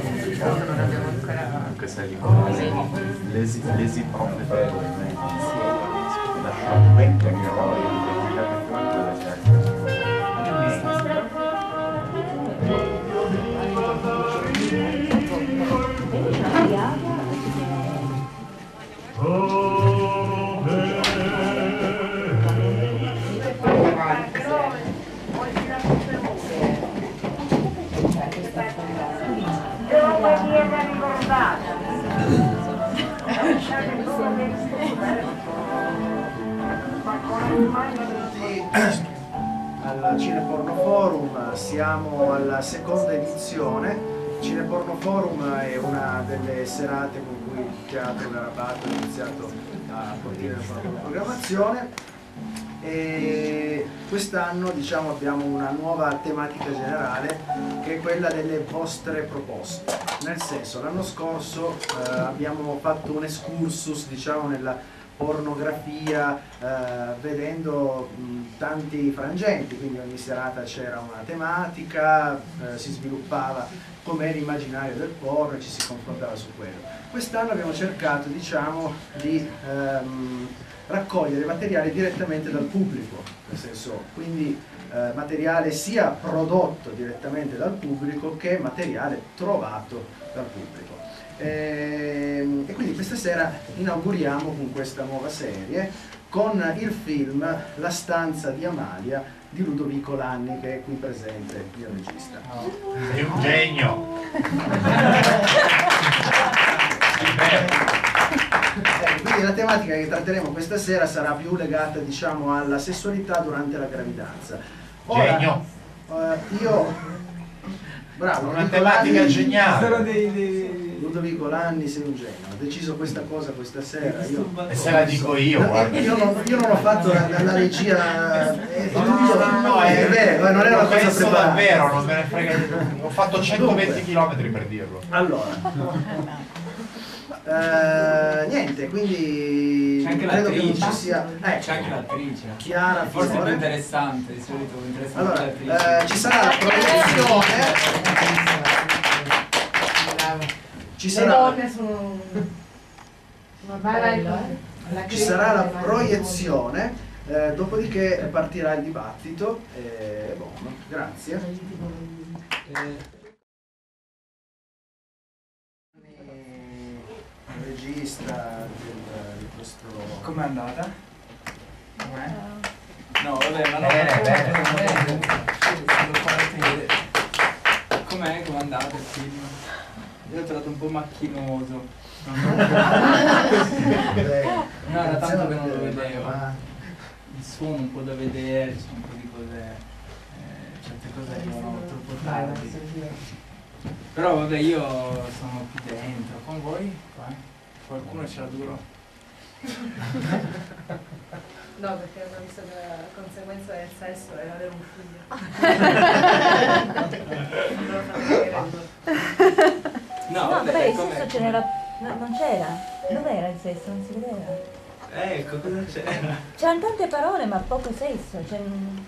Lasciamela complicata. Non abbiamo ancora. Al Cineporno Forum, siamo alla seconda edizione. Cineporno Forum è una delle serate con cui il Teatro Garabato ha iniziato a fornire la propria programmazione e quest'anno diciamo, abbiamo una nuova tematica generale che è quella delle vostre proposte. Nel senso, l'anno scorso eh, abbiamo fatto un excursus diciamo, nella pornografia eh, vedendo mh, tanti frangenti, quindi ogni serata c'era una tematica, eh, si sviluppava com'è l'immaginario del porno e ci si confrontava su quello. Quest'anno abbiamo cercato diciamo, di ehm, raccogliere materiale direttamente dal pubblico, nel senso, quindi eh, materiale sia prodotto direttamente dal pubblico che materiale trovato dal pubblico. Ehm, E quindi questa sera inauguriamo con questa nuova serie con il film La stanza di Amalia di Ludovico Lanni che è qui presente, il regista. Sei un genio! Eh, quindi la tematica che tratteremo questa sera sarà più legata diciamo alla sessualità durante la gravidanza. Ora, Genio! eh, io bravo, Una tematica Lanni- geniale! Ludovico Lanni sei un genio, ho deciso questa cosa questa sera. Io, E se la dico io, guarda. io non, io non ho fatto la, la- regia, è No, no, no, no, no, è vero, eh, non è una cosa penso preparata. davvero, non me ne frega di- Ho fatto 120 km per dirlo. Allora, eh, niente, quindi C'è anche credo che non ci sia. Eh, C'è anche l'attrice. Chiara Forse è più interessante, di solito interessante Allora, eh, ci sarà la proiezione. Ci Le sarà, donne sono una Vai, vai, bella, vai. eh. ci sarà la proiezione, eh, dopodiché partirà il dibattito. E, buono, grazie. Il regista del- di questo. Com'è andata? Com'è? No, vabbè, ma no. Bene, bene, bene. Com'è? Com'è andato il film? Io l'ho trovato un po' macchinoso. No, era tanto che non lo vedevo. Il suono un po' da vedere, ci sono un po' di cose. eh, certe cose arrivano troppo tardi. Però vabbè io sono qui dentro. Con voi? Qua? Qualcuno ce l'ha duro? No, perché hanno visto che la conseguenza del sesso era avere un figlio. No, No, vabbè, il sesso ce n'era. no, non c'era. Dov'era il sesso? Non si vedeva. Ecco, cosa c'era? C'erano tante parole ma poco sesso. Cioè, mm,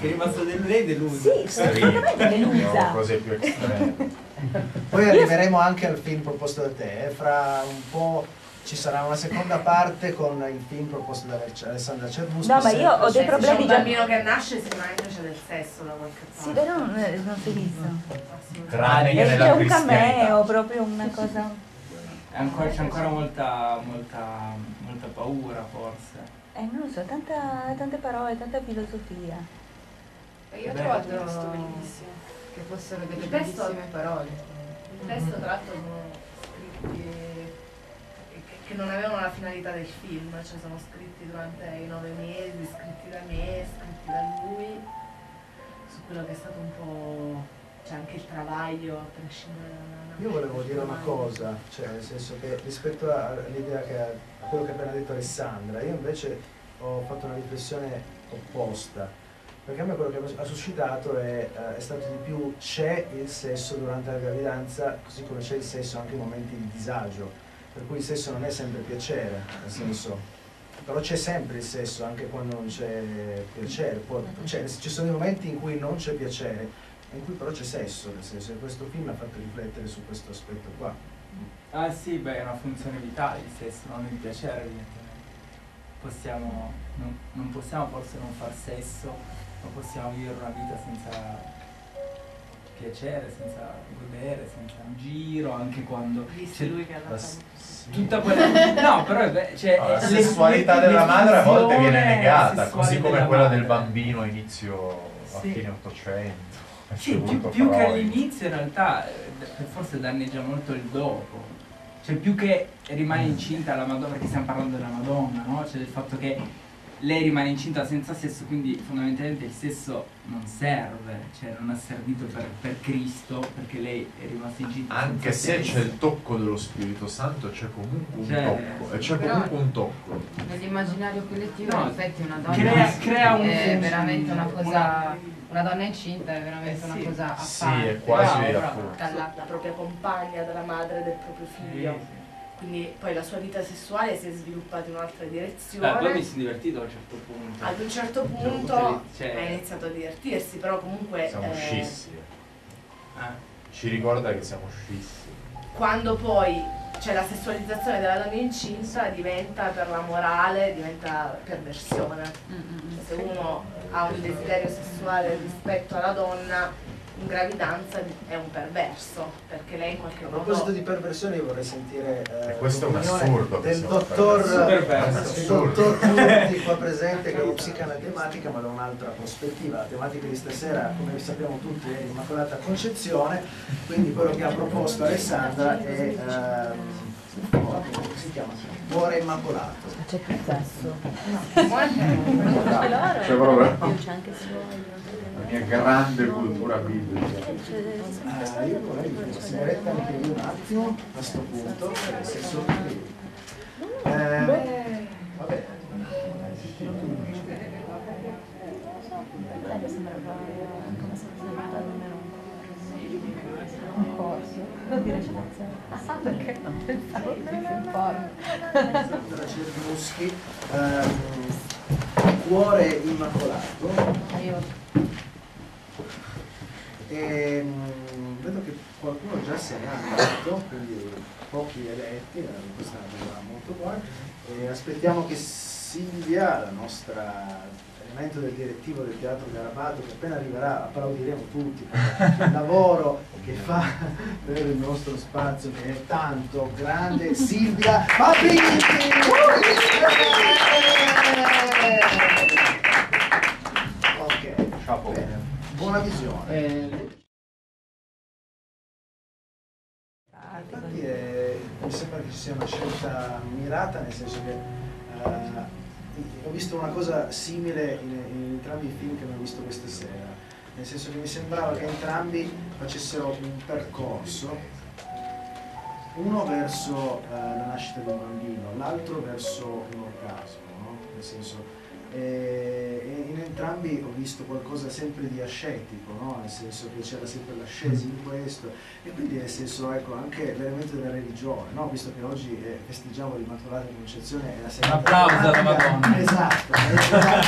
Sei rimasto del lei deluso. sì, sono assolutamente delusa. cose più estreme. Poi arriveremo anche al film proposto da te, eh, fra un po' ci sarà una seconda parte con il film proposto da Alessandra Cervuschi. No, ma io ho dei se problemi c'è un bambino che nasce sicuramente c'è del sesso da qualche parte. Sì, però non, non si è visto. Tranne che nella c'è un cameo, proprio una cosa. È ancora- c'è ancora molta, molta, molta paura forse. Eh, non lo so, tanta, tante parole, tanta filosofia. Io ho trovato il testo bellissimo. Che fossero delle bellissime parole. Il testo tra l'altro non avevano la finalità del film, cioè sono scritti durante i nove mesi, scritti da me, scritti da lui, su quello che è stato un po' c'è anche il travaglio a prescindere da Io volevo dire una cosa, cioè nel senso che rispetto all'idea che a quello che ha appena detto Alessandra, io invece ho fatto una riflessione opposta, perché a me quello che ha suscitato è, eh, è stato di più c'è il sesso durante la gravidanza, così come c'è il sesso anche in momenti di disagio, per cui il sesso non è sempre piacere, nel senso, però c'è sempre il sesso anche quando non c'è piacere, Può- cioè, ci sono dei momenti in cui non c'è piacere, in cui però c'è sesso, nel senso che questo film ha fatto riflettere su questo aspetto qua. Ah sì, beh, è una funzione vitale il sesso, non il piacere evidentemente. Possiamo, non, non possiamo forse non far sesso, non possiamo vivere una vita senza piacere, senza godere, senza un giro, anche quando c'è lui che La fine. s- tutta quella... No, però ve- cioè, No, la sessualità l'es- della madre a volte viene negata, così come quella madre. del bambino a inizio a Sì. fine 800. Sì, più, più che all'inizio in realtà eh, forse danneggia molto il dopo. Cioè più che rimane incinta la Madonna, perché stiamo parlando della Madonna, no? Cioè del fatto che lei rimane incinta senza sesso, quindi fondamentalmente il sesso non serve, cioè non ha servito per, per Cristo, perché lei è rimasta incinta Anche senza se sesso. c'è il tocco dello Spirito Santo, c'è comunque un Cioè, tocco. E c'è comunque un tocco. Nell'immaginario collettivo No, in effetti una donna Crea, crea un è veramente una una- cosa una donna incinta è veramente Eh una sì. cosa a Sì, parte è quasi appunto. dalla la propria compagna, dalla madre del proprio Sì, figlio. sì. Quindi poi la sua vita sessuale si è sviluppata in un'altra direzione. poi mi sono divertito a un certo punto. Ad un certo punto Cioè- ha iniziato a divertirsi, però comunque Siamo eh, scissi. Ah. Ci ricorda che siamo scissi. quando poi c'è la sessualizzazione della donna incinta diventa per la morale, diventa perversione. Mm, mm, mm. Se uno ha un desiderio sessuale rispetto alla donna, in gravidanza è un perverso, perché lei in qualche A modo... proposito di perversione io vorrei sentire eh, E questo è un assurdo del dottor, il dottor Tutti qua presente che è uno psicanatematica ma da un'altra prospettiva. La tematica di stasera, come sappiamo tutti, è l'Immacolata Concezione, quindi quello che ha proposto Alessandra è ehm, come si chiama? Cuore Immacolato. C'è più sesso. C'è proprio C'è anche suoi. Mia grande cultura biblica. Ah, io vorrei una sigaretta anche io un attimo a questo punto, nel senso che... Eh, vabbè. Eh, se un corso di recitazione. Ah, perché non pensavo che fosse un porno? Sandra Cernuschi, ehm, Cuore Immacolato. E, mm, vedo che qualcuno già se n'è andato, quindi pochi eletti, eh, questa è una cosa molto buona. E aspettiamo che Silvia, la nostra elemento del direttivo del Teatro Garabato, che appena arriverà applaudiremo tutti per il lavoro che fa per il nostro spazio che è tanto grande. Silvia Papini! Visione. Infatti eh, mi sembra che ci sia una scelta mirata, nel senso che eh, ho visto una cosa simile in, in entrambi i film che abbiamo visto questa sera, nel senso che mi sembrava che entrambi facessero un percorso, uno verso eh, la nascita di un bambino, l'altro verso un orgasmo, no? nel senso e e in entrambi ho visto qualcosa sempre di ascetico, no? nel senso che c'era sempre l'ascesi in questo e quindi nel senso ecco anche l'elemento della religione, no? visto che oggi eh, festeggiamo l'Immacolata Concezione e la Un Santa applauso alla. Madonna. Esatto, esatto.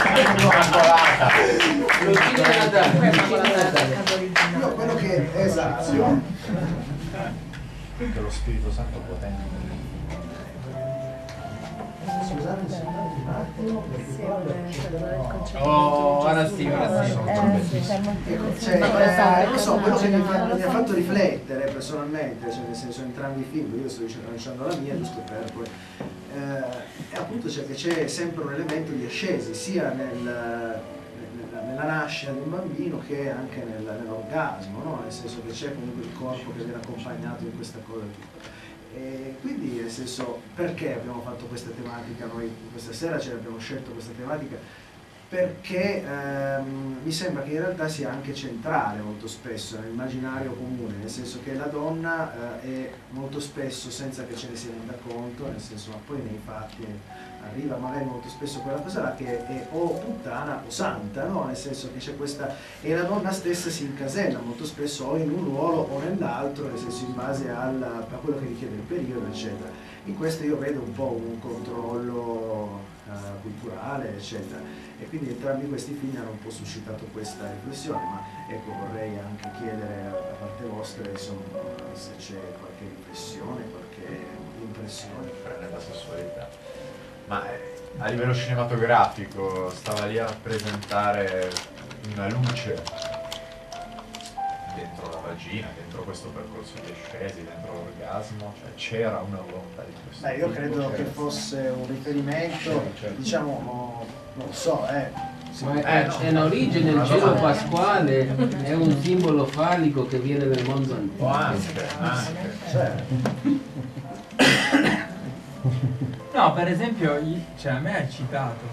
Io quello che esatto. Che lo Spirito Santo potente. Scusate se un attimo, perché qua Oh, ora sì, ora sì. Eh, sì, cioè, eh, non so, quello che mi, fa- mi ha fatto riflettere personalmente, cioè nel senso entrambi i film, io sto dicendo lanciando la mia giusto per poi, eh, appunto c'è che c'è sempre un elemento di ascesi, sia nel, nella, nella nascita di un bambino che anche nel- nell'orgasmo, no? nel senso che c'è comunque il corpo che viene accompagnato in questa cosa tutta. E quindi nel senso perché abbiamo fatto questa tematica noi? Questa sera, cioè abbiamo scelto questa tematica perché ehm, mi sembra che in realtà sia anche centrale molto spesso nell'immaginario comune, nel senso che la donna eh, è molto spesso, senza che ce ne si renda conto, nel senso ma poi nei fatti arriva magari molto spesso quella cosa là che è o puttana o santa, no? nel senso che c'è questa... e la donna stessa si incasella molto spesso o in un ruolo o nell'altro, nel senso in base alla- a quello che richiede il periodo, eccetera. In questo io vedo un po' un controllo eh, culturale, eccetera. E quindi entrambi questi film hanno un po' suscitato questa riflessione, ma ecco vorrei anche chiedere a parte vostra insomma, se c'è qualche riflessione, qualche impressione. nella sessualità. Ma eh, a livello cinematografico stava lì a rappresentare una luce dentro la vagina, dentro questo percorso di ascesi, dentro l'orgasmo, cioè c'era una volontà di questo. Beh, io credo c'era- che fosse un riferimento, certo. diciamo, no, non lo so, eh. Ma Eh, è, no. è l'origine del cielo domanda. pasquale, è un simbolo falico che viene dal mondo antico. anche, anche. Cioè, No, per esempio, cioè, a me ha citato,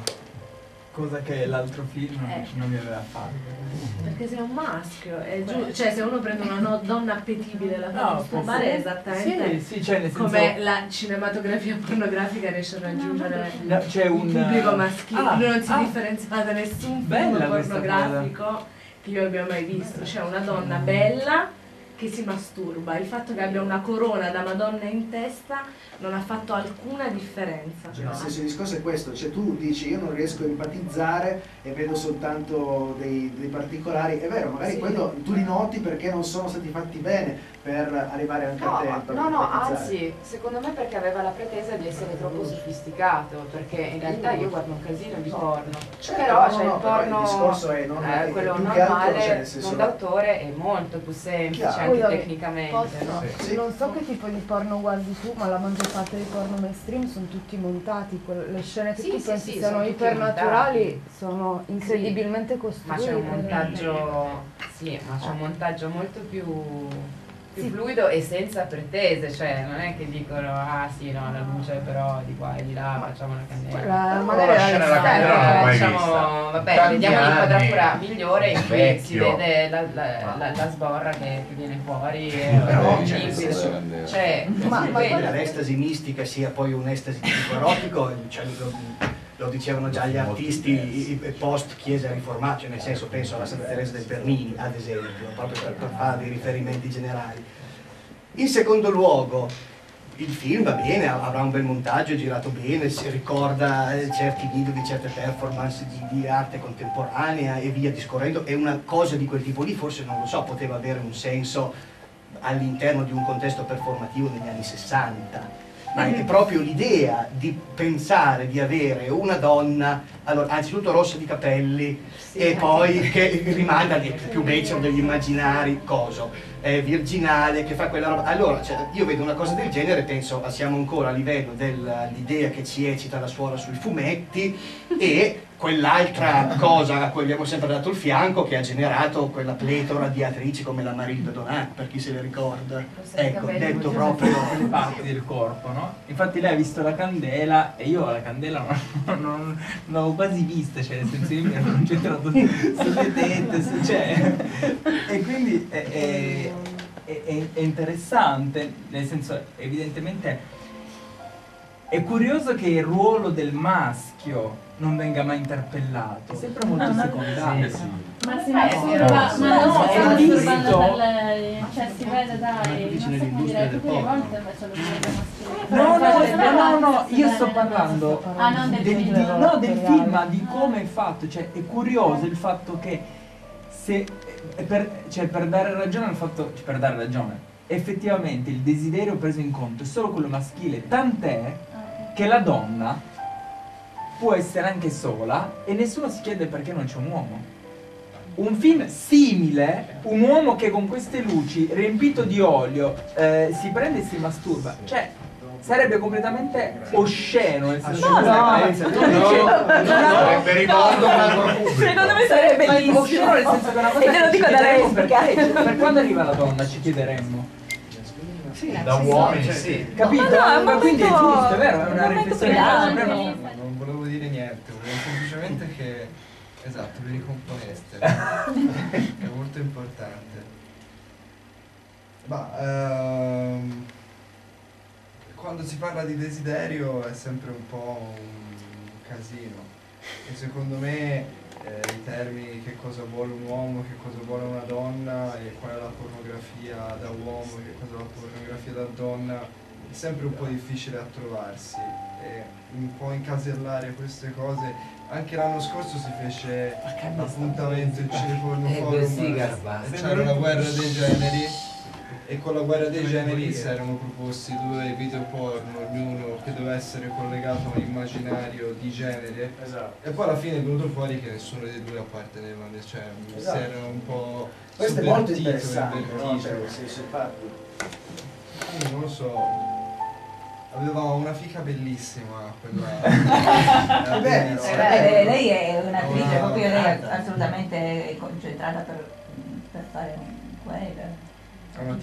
cosa che l'altro film non, Eh. non mi aveva fatto. Perché sei un maschio, è giu- cioè se uno prende una no- donna appetibile la fa No, esattamente Sì, sì, cioè senso... come la cinematografia pornografica riesce a raggiungere No, c'è il un... pubblico maschile. Ah, non si ah, differenzia da nessun film pornografico che io abbia mai visto. C'è una donna bella che si masturba. Il fatto che abbia una corona da Madonna in testa non ha fatto alcuna differenza. Cioè, nel senso il discorso è questo, cioè tu dici io non riesco a empatizzare e vedo soltanto dei, dei particolari, è vero, magari Sì. quello tu li noti perché non sono stati fatti bene per arrivare anche a No, te. ma- per no, no, anzi, secondo me perché aveva la pretesa di essere troppo sofisticato, perché in realtà io guardo un casino di porno. Certo, però no, c'è no, il porno, il discorso è non- eh, quello più che altro, normale, cioè, nel senso- non d'autore, è molto più semplice Chiaro. anche Scusami, tecnicamente. Posso? no? Sì. Non so che tipo di porno guardi tu, ma la maggior parte dei porno mainstream sono tutti montati. Le scene che Sì, tu sì, pensi sì, siano ipernaturali montati. sono incredibilmente Ma costruiti. c'è un montaggio, sì, ma c'è un montaggio molto più, più Sì. fluido e senza pretese, cioè non è che dicono ah sì no la luce però di qua e di là facciamo la candela. La- magari la la scena della risposta- candela non l'ho mai diciamo, vista. vabbè, Tanti vediamo l'inquadratura migliore in cui si vede la, la, la- la sborra che, che viene fuori, eh, Però un c'è liquido. Cioè, Ma- ma l'estasi mistica sia poi un'estasi tipo erotico, cioè, lo, dicevano già gli artisti post chiesa riformata, cioè nel senso penso alla Santa Teresa del Bernini ad esempio, proprio per, per fare dei riferimenti generali. In secondo luogo, il film va bene, av- avrà un bel montaggio, è girato bene, si ricorda eh, certi video di certe performance di, di arte contemporanea e via discorrendo, e una cosa di quel tipo lì forse non lo so, poteva avere un senso all'interno di un contesto performativo negli anni 60. Ma è proprio l'idea di pensare di avere una donna, allora, anzitutto rossa di capelli, e poi che rimanda più becero degli immaginari, coso, eh, virginale, che fa quella roba. Allora, cioè, io vedo una cosa del genere e penso, siamo ancora a livello dell'idea che ci eccita la suora sui fumetti e quell'altra cosa a cui abbiamo sempre dato il fianco che ha generato quella pletora di attrici come la Marilda Donat, per chi se le ricorda. Ecco, detto proprio... le parti del corpo, no? Infatti lei ha visto la candela e io la candela non, non, non l'avevo quasi vista, cioè nel senso io mi ero concentrato sulle tette, su, cioè, e quindi è, è- è- è- è interessante, nel senso evidentemente è curioso che il ruolo del maschio non venga mai interpellato, è sempre molto No, ma- secondario. Ma si Eh, masturba, sì, ma no, non si è visto. cioè si vede dai, non so come dire, tutte le volte invece lo vedo maschile. No, no, Cioè, no, no, no, io sto parlando Ah, del film. di- no, del film, ma di come è fatto, cioè è curioso il fatto che se è per, cioè, per dare ragione al fatto, cioè, per dare ragione, effettivamente il desiderio preso in conto è solo quello maschile, tant'è che la donna può essere anche sola e nessuno si chiede perché non c'è un uomo. Un film simile, un uomo che con queste luci, riempito di olio, eh, si prende e si masturba. Cioè, sarebbe completamente osceno. Nel senso No, che- no, a un altro pubblico. Secondo me sarebbe osceno nel senso che una cosa E te lo dico da perché- Per quando arriva la donna ci chiederemmo. Da uomini sì. Capito? Ma no, quindi è giusto, è vero, è un una riflessione dire niente, volevo semplicemente che Esatto, vi ricomponeste. è molto importante. Ma ehm, quando si parla di desiderio è sempre un po' un casino. E secondo me eh, i termini che cosa vuole un uomo, che cosa vuole una donna e qual è la pornografia da uomo, che cosa è la pornografia da donna, è sempre un po' difficile a trovarsi e un po' incasellare queste cose. Anche l'anno scorso si fece l'appuntamento il Cineporno Eh, Forum, c'era la guerra dei generi e con la guerra dei generi si erano proposti due video porno, ognuno che doveva essere collegato a un immaginario di genere Esatto. e poi alla fine è venuto fuori che nessuno dei due apparteneva, cioè Esatto. si erano un po' Questo è molto interessante, no? Cioè, nel senso, infatti, Quindi non lo so. Aveva una fica bellissima quella. vero, Denise. Eh, lei è un'attrice, Una- proprio lei è assolutamente concentrata per, per fare quello.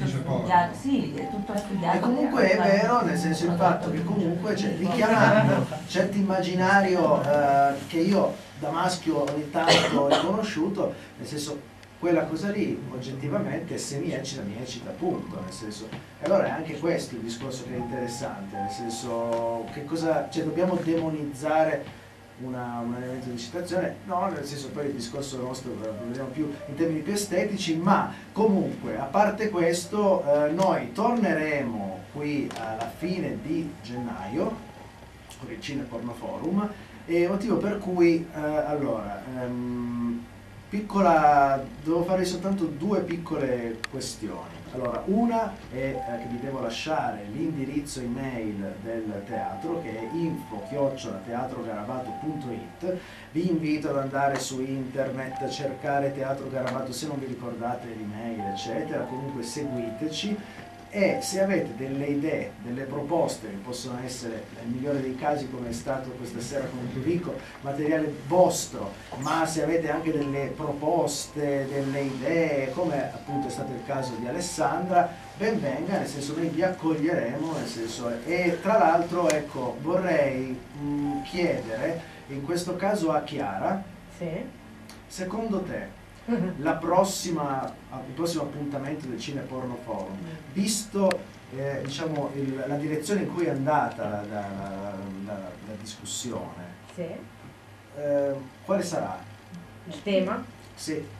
Studiato, sì, è tutto studiato. E comunque è vero, nel senso il fatto che comunque cioè, richiamando certo immaginario eh, che io da maschio ogni tanto ho riconosciuto, nel senso quella cosa lì oggettivamente se mi eccita mi eccita appunto, nel senso e allora è anche questo il discorso che è interessante, nel senso che cosa, cioè dobbiamo demonizzare una- un elemento di citazione, no, nel senso poi il discorso nostro lo vediamo più in termini più estetici, ma comunque a parte questo eh, noi torneremo qui alla fine di gennaio con il Cine Porno Forum e motivo per cui eh, allora ehm, piccola devo fare soltanto due piccole questioni. Allora una è eh, che vi devo lasciare l'indirizzo email del teatro che è info teatrogarabato.it vi invito ad andare su internet cercare Teatro Garabato se non vi ricordate l'email eccetera. Comunque seguiteci e se avete delle idee, delle proposte che possono essere nel migliore dei casi come è stato questa sera con Enrico, materiale vostro, ma se avete anche delle proposte, delle idee, come appunto è stato il caso di Alessandra, ben venga, nel senso noi vi accoglieremo, nel senso, e tra l'altro ecco vorrei mh, chiedere in questo caso a Chiara, Sì. secondo te prossima, il prossimo appuntamento del Cine Porno Forum, visto eh, diciamo, il- la direzione in cui è andata la, la- la- la discussione, Sì. eh, quale sarà? Il tema? Sì,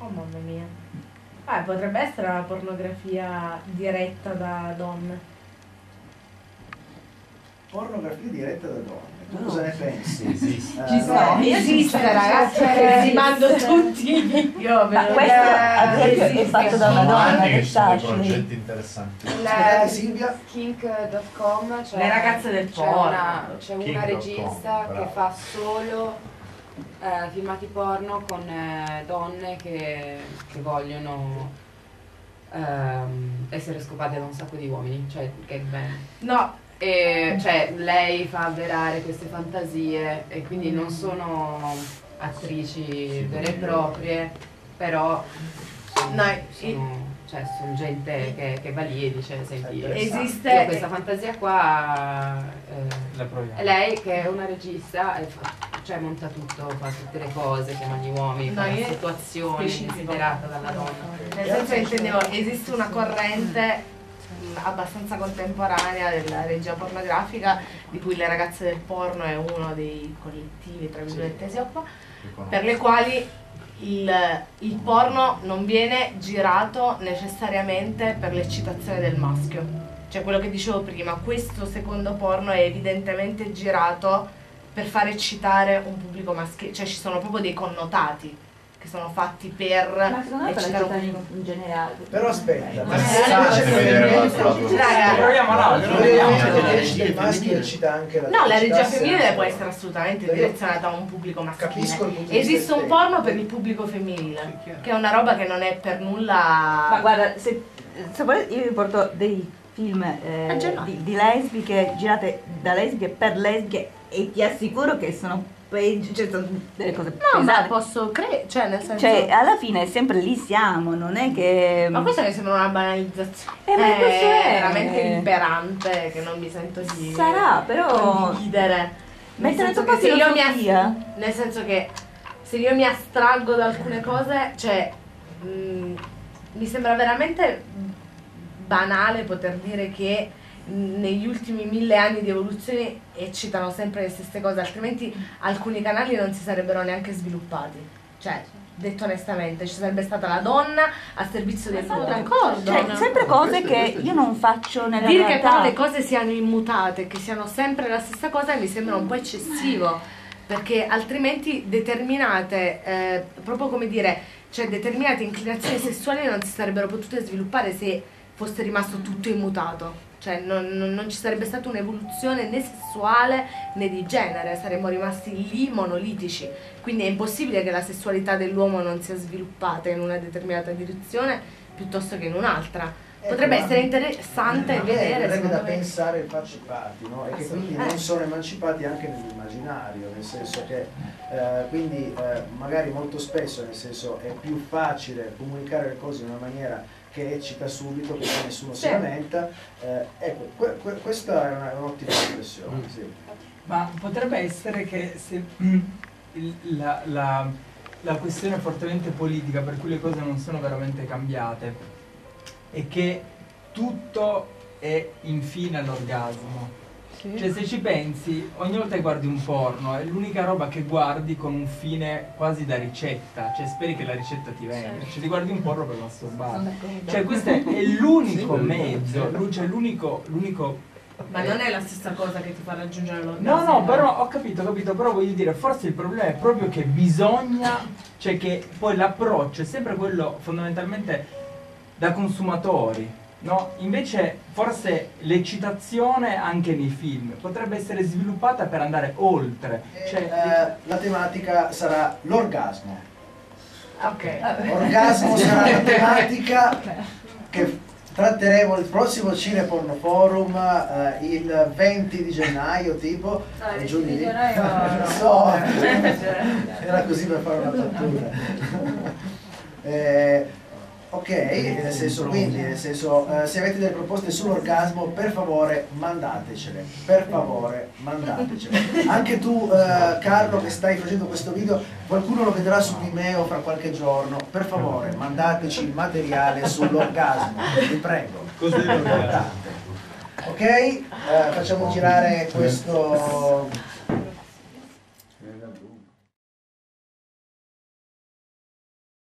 Oh mamma mia. Ah, potrebbe essere una pornografia diretta da donne. pornografia diretta da donne, tu cosa ne pensi? Esiste. Eh, Ci sta. no? Esiste ragazzi, vi mando tutti. Io Ma questo, ad esempio, è fatto da una Sono donna che che sono sta progetti interessanti. Aspettate, Silvia, Kink.com, cioè Le ragazze del c'è porno. una, c'è una Kink.com, regista che bravo. fa solo eh, filmati porno con eh, donne che, che vogliono ehm, essere scopate da un sacco di uomini, cioè che bene. No, E cioè lei fa avverare queste fantasie e quindi non sono attrici vere e proprie, però sono, No, sono- cioè, sono gente che, che va lì e dice senti Esiste- io questa fantasia qua eh, La proviamo. lei che è una regista e fa- cioè monta tutto, fa tutte le cose, chiama gli uomini, No, fa la io- situazione desiderata dalla donna. nel senso intendevo, esiste una corrente abbastanza contemporanea della regia pornografica di cui le ragazze del porno è uno dei collettivi tra virgolette si occupa per le quali il, il porno non viene girato necessariamente per l'eccitazione del maschio. Cioè quello che dicevo prima, questo secondo porno è evidentemente girato per far eccitare un pubblico maschile, cioè ci sono proprio dei connotati che sono fatti per Ma secondo me per eccitare un in generale. però aspetta, ma Eh, se eh, Proviamo l'altro. Maschi recita anche la No, la regia femminile può essere assolutamente Io direzionata a un pubblico maschile. Esiste un porno per il pubblico femminile, che è una roba che non è per nulla. Ma guarda, se, se volete io vi porto dei film eh, di, di lesbiche girate da lesbiche per lesbiche e ti assicuro che sono peggio, cioè sono delle cose No, ma pesanti. posso credere, cioè nel senso... Cioè, alla fine sempre lì siamo, non è che... ma questo mi sembra una banalizzazione Eh, ma questo è- veramente imperante che non mi sento di Sarà, però- condividere. Mettere che se io mi filosofia. Nel senso che se io mi astraggo da alcune cose, cioè mh, mi sembra veramente banale poter dire che negli ultimi mille anni di evoluzione eccitano sempre le stesse cose, altrimenti alcuni canali non si sarebbero neanche sviluppati. Cioè, detto onestamente, ci sarebbe stata la donna a servizio dell'uomo. D'accordo. Cioè, sempre cose che io non faccio nella Dire che realtà. però le cose siano immutate, che siano sempre la stessa cosa, mi sembra un po' eccessivo, perché altrimenti determinate, eh, proprio come dire, cioè determinate inclinazioni sessuali non si sarebbero potute sviluppare se fosse rimasto tutto immutato. Cioè non, non- non ci sarebbe stata un'evoluzione né sessuale né di genere, saremmo rimasti lì monolitici. Quindi è impossibile che la sessualità dell'uomo non sia sviluppata in una determinata direzione piuttosto che in un'altra. Potrebbe ma- essere interessante Eh, vedere. Verrebbe secondo da me. pensare emancipati, no? E che quindi non Assolutamente. sono emancipati anche nell'immaginario, nel senso che eh, quindi eh, magari molto spesso, nel senso è più facile comunicare le cose in una maniera che eccita subito, che nessuno si Sì. lamenta. Eh, ecco, que- que- questa è una- un'ottima riflessione, sì. Ma potrebbe essere che se il- la, la- la questione è fortemente politica, per cui le cose non sono veramente cambiate, è che tutto è infine all'orgasmo. Cioè se ci pensi, ogni volta che guardi un porno è l'unica roba che guardi con un fine quasi da ricetta, cioè speri che la ricetta ti venga, cioè ti guardi un porno per masturbare. Cioè questo è, è l'unico mezzo, lu- cioè l'unico, l'unico Ma non è la stessa cosa che ti fa raggiungere No, l'orgasmo. no, però ho capito, ho capito, però voglio dire, forse il problema è proprio che bisogna, cioè che poi l'approccio è sempre quello fondamentalmente da consumatori, no? Invece forse l'eccitazione anche nei film potrebbe essere sviluppata per andare oltre. Cioè, Eh, la tematica sarà l'orgasmo. Ok. Orgasmo sarà la tematica che tratteremo il prossimo Cineporno Forum eh, il 20 di gennaio tipo Ah, il giù 20 di gennaio- Lo so, era così per fare una battuta. Eh, ok, nel senso quindi, nel senso, eh, se avete delle proposte sull'orgasmo, per favore mandatecele, per favore mandatecele. Anche tu eh, Carlo che stai facendo questo video, qualcuno lo vedrà su Vimeo fra qualche giorno, per favore mandateci il materiale sull'orgasmo, vi prego. Cos'è È importante. Ok, eh, facciamo girare questo